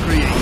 Create.